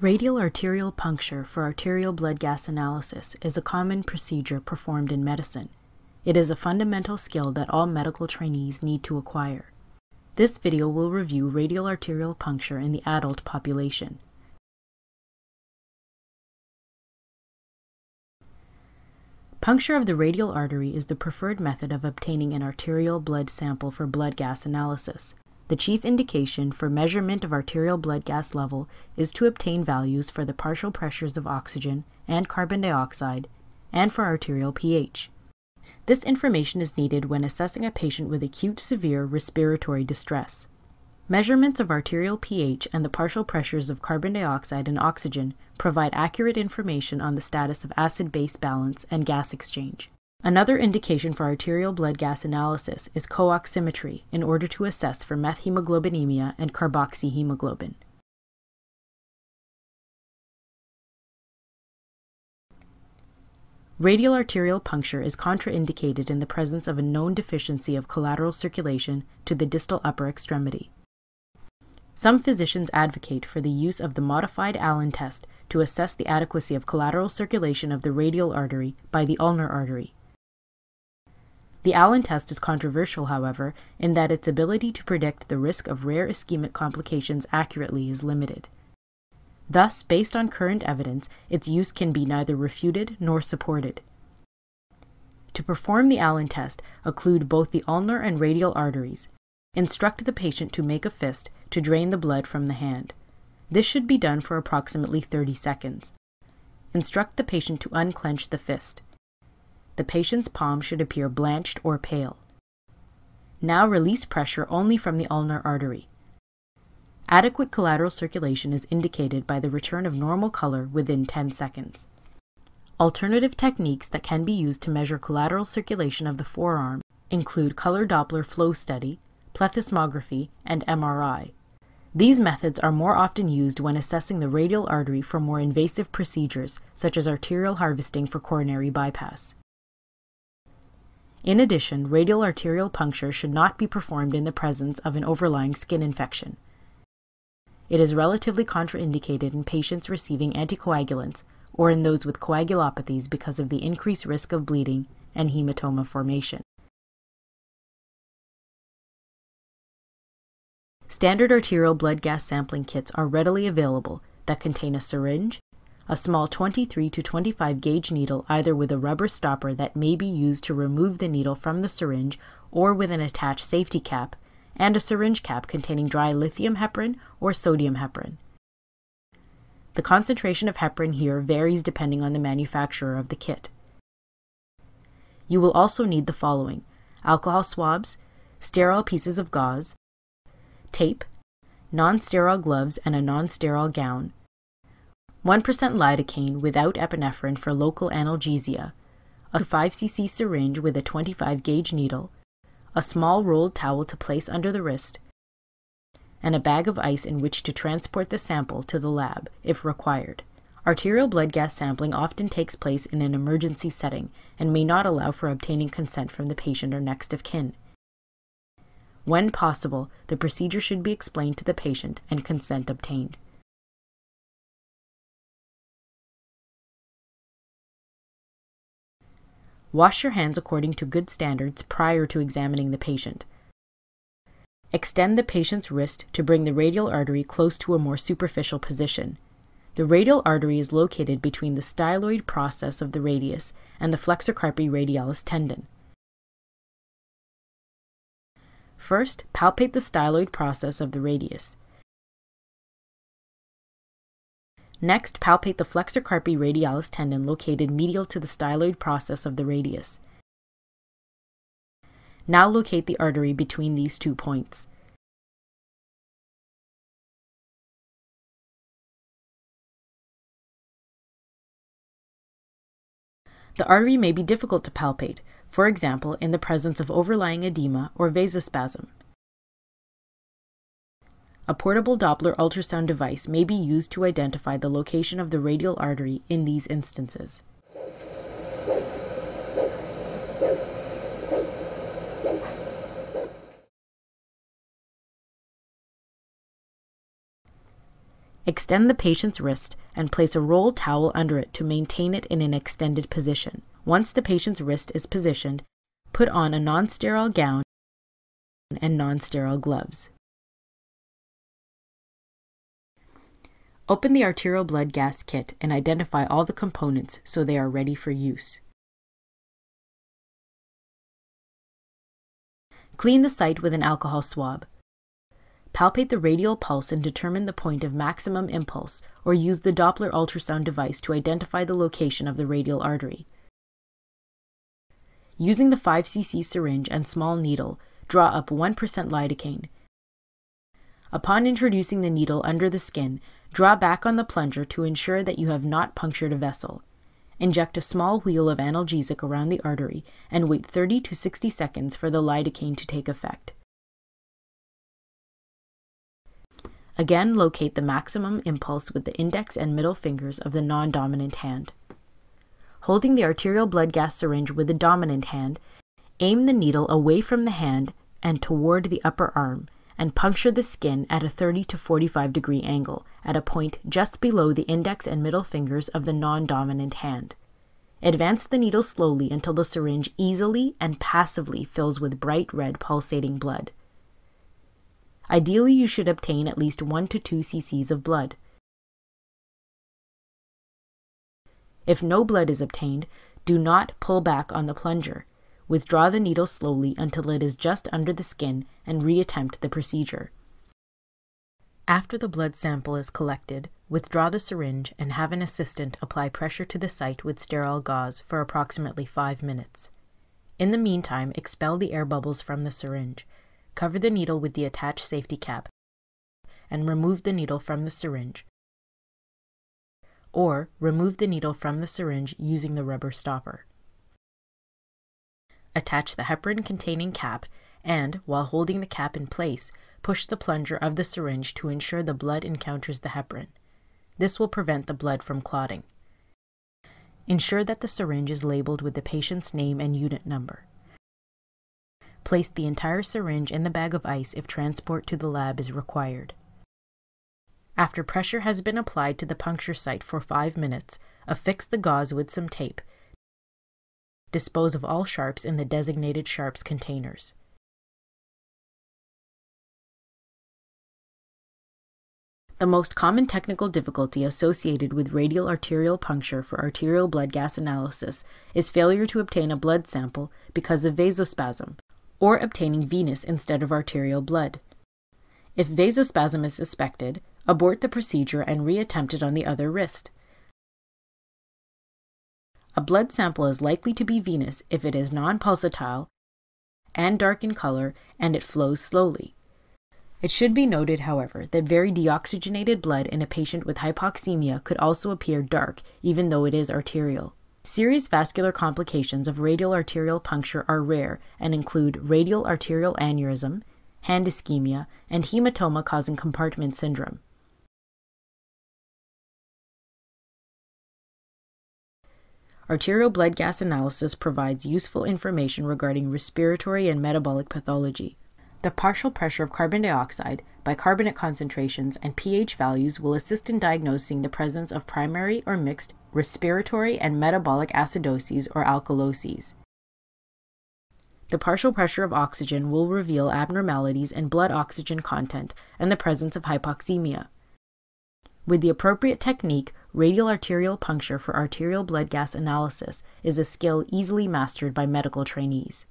Radial arterial puncture for arterial blood gas analysis is a common procedure performed in medicine. It is a fundamental skill that all medical trainees need to acquire. This video will review radial arterial puncture in the adult population. Puncture of the radial artery is the preferred method of obtaining an arterial blood sample for blood gas analysis. The chief indication for measurement of arterial blood gas level is to obtain values for the partial pressures of oxygen and carbon dioxide and for arterial pH. This information is needed when assessing a patient with acute severe respiratory distress. Measurements of arterial pH and the partial pressures of carbon dioxide and oxygen provide accurate information on the status of acid base balance and gas exchange. Another indication for arterial blood gas analysis is co-oximetry in order to assess for methemoglobinemia and carboxyhemoglobin. Radial arterial puncture is contraindicated in the presence of a known deficiency of collateral circulation to the distal upper extremity. Some physicians advocate for the use of the modified Allen test to assess the adequacy of collateral circulation of the radial artery by the ulnar artery. The Allen test is controversial, however, in that its ability to predict the risk of rare ischemic complications accurately is limited. Thus, based on current evidence, its use can be neither refuted nor supported. To perform the Allen test, occlude both the ulnar and radial arteries. Instruct the patient to make a fist to drain the blood from the hand. This should be done for approximately 30 seconds. Instruct the patient to unclench the fist. The patient's palm should appear blanched or pale. Now release pressure only from the ulnar artery. Adequate collateral circulation is indicated by the return of normal color within 10 seconds. Alternative techniques that can be used to measure collateral circulation of the forearm include color Doppler flow study, plethysmography, and MRI. These methods are more often used when assessing the radial artery for more invasive procedures, such as arterial harvesting for coronary bypass. In addition, radial arterial puncture should not be performed in the presence of an overlying skin infection. It is relatively contraindicated in patients receiving anticoagulants or in those with coagulopathies because of the increased risk of bleeding and hematoma formation. Standard arterial blood gas sampling kits are readily available that contain a syringe, a small 23 to 25 gauge needle either with a rubber stopper that may be used to remove the needle from the syringe or with an attached safety cap, and a syringe cap containing dry lithium heparin or sodium heparin. The concentration of heparin here varies depending on the manufacturer of the kit. You will also need the following alcohol swabs, sterile pieces of gauze, tape, non sterile gloves, and a non sterile gown, 1% lidocaine without epinephrine for local analgesia, a 5cc syringe with a 25 gauge needle, a small rolled towel to place under the wrist, and a bag of ice in which to transport the sample to the lab if required. Arterial blood gas sampling often takes place in an emergency setting and may not allow for obtaining consent from the patient or next of kin. When possible, the procedure should be explained to the patient and consent obtained. Wash your hands according to good standards prior to examining the patient. Extend the patient's wrist to bring the radial artery close to a more superficial position. The radial artery is located between the styloid process of the radius and the flexor carpi radialis tendon. First, palpate the styloid process of the radius. Next, palpate the flexor carpi radialis tendon located medial to the styloid process of the radius. Now locate the artery between these two points. The artery may be difficult to palpate, for example, in the presence of overlying edema or vasospasm. A portable Doppler ultrasound device may be used to identify the location of the radial artery in these instances. Extend the patient's wrist and place a rolled towel under it to maintain it in an extended position. Once the patient's wrist is positioned, put on a non sterile gown and non sterile gloves. Open the arterial blood gas kit and identify all the components so they are ready for use. Clean the site with an alcohol swab. Palpate the radial pulse and determine the point of maximum impulse, or use the Doppler ultrasound device to identify the location of the radial artery. Using the 5cc syringe and small needle, draw up 1% lidocaine. Upon introducing the needle under the skin, draw back on the plunger to ensure that you have not punctured a vessel. Inject a small wheal of analgesic around the artery and wait 30 to 60 seconds for the lidocaine to take effect. Again, locate the maximum impulse with the index and middle fingers of the non dominant hand. Holding the arterial blood gas syringe with the dominant hand, aim the needle away from the hand and toward the upper arm and puncture the skin at a 30 to 45 degree angle at a point just below the index and middle fingers of the non dominant hand. Advance the needle slowly until the syringe easily and passively fills with bright red pulsating blood. Ideally, you should obtain at least 1 to 2 cc's of blood. If no blood is obtained, do not pull back on the plunger. Withdraw the needle slowly until it is just under the skin and reattempt the procedure. After the blood sample is collected, withdraw the syringe and have an assistant apply pressure to the site with sterile gauze for approximately 5 minutes. In the meantime, expel the air bubbles from the syringe. Cover the needle with the attached safety cap and remove the needle from the syringe. Or remove the needle from the syringe using the rubber stopper. Attach the heparin containing cap and, while holding the cap in place, push the plunger of the syringe to ensure the blood encounters the heparin. This will prevent the blood from clotting. Ensure that the syringe is labeled with the patient's name and unit number. Place the entire syringe in the bag of ice if transport to the lab is required. After pressure has been applied to the puncture site for 5 minutes, affix the gauze with some tape Dispose of all sharps in the designated sharps containers. The most common technical difficulty associated with radial arterial puncture for arterial blood gas analysis is failure to obtain a blood sample because of vasospasm, or obtaining venous instead of arterial blood. If vasospasm is suspected, abort the procedure and reattempt it on the other wrist. A blood sample is likely to be venous if it is non pulsatile and dark in color and it flows slowly. It should be noted, however, that very deoxygenated blood in a patient with hypoxemia could also appear dark, even though it is arterial. Serious vascular complications of radial arterial puncture are rare and include radial arterial aneurysm, hand ischemia, and hematoma causing compartment syndrome. Arterial blood gas analysis provides useful information regarding respiratory and metabolic pathology. The partial pressure of carbon dioxide, bicarbonate concentrations, and pH values will assist in diagnosing the presence of primary or mixed respiratory and metabolic acidoses or alkaloses. The partial pressure of oxygen will reveal abnormalities in blood oxygen content and the presence of hypoxemia. With the appropriate technique, radial arterial puncture for arterial blood gas analysis is a skill easily mastered by medical trainees.